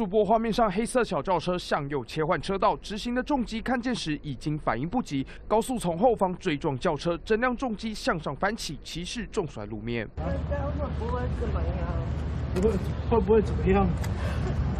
主播画面上黑色小轿车向右切换车道，直行的重机看见时已经反应不及，高速从后方追撞轿车，整辆重机向上翻起，骑士重摔路面。会不会怎么样？不 会会不会怎么样？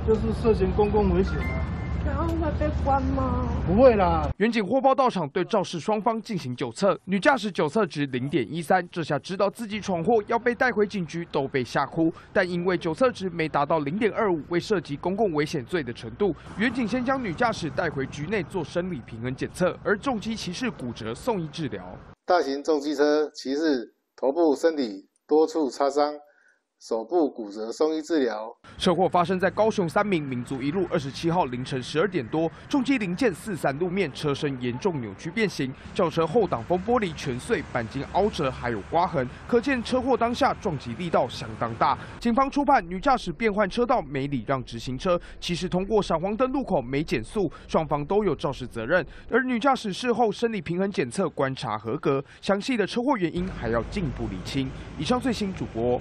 就是涉嫌公共危险啊。然后会被关吗？不会啦。远警获报到场，对肇事双方进行酒测，女驾驶酒测值零点一三，这下知道自己闯祸要被带回警局，都被吓哭。但因为酒测值没达到零点二五，未涉及公共危险罪的程度，远警先将女驾驶带回局内做生理平衡检测，而重机骑士骨折送医治疗。大型重机车骑士头部、身体多处擦伤。手部骨折送医治疗。车祸发生在高雄三明民族一路二十七号凌晨十二点多，重机零件四散路面，车身严重扭曲变形，轿车后挡风玻璃全碎，钣金凹折，还有刮痕，可见车祸当下撞击力道相当大。警方初判女驾驶变换车道没礼让直行车，其实通过闪黄灯路口没减速，双方都有肇事责任。而女驾驶事后生理平衡检测观察合格，详细的车祸原因还要进一步理清。以上最新主播。